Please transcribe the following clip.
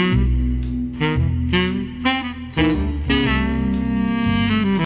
Mm-hmm.